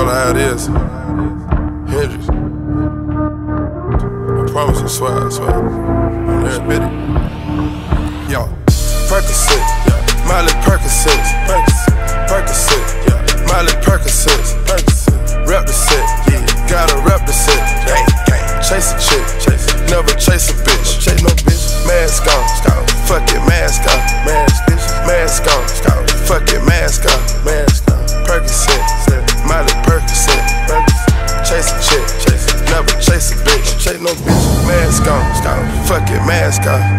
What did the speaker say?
Tell her how it is. Hendrix. I promise you, swear, I swear. On every it. Yo, Percocet, yeah. Molly Percocet, Percocet, yeah. Molly Percocet, Rep the set, yeah. Gotta rep the set. Chase a chick, chase. never chase a bitch. Chase no no bitch, mask on. Fuck it, mask on.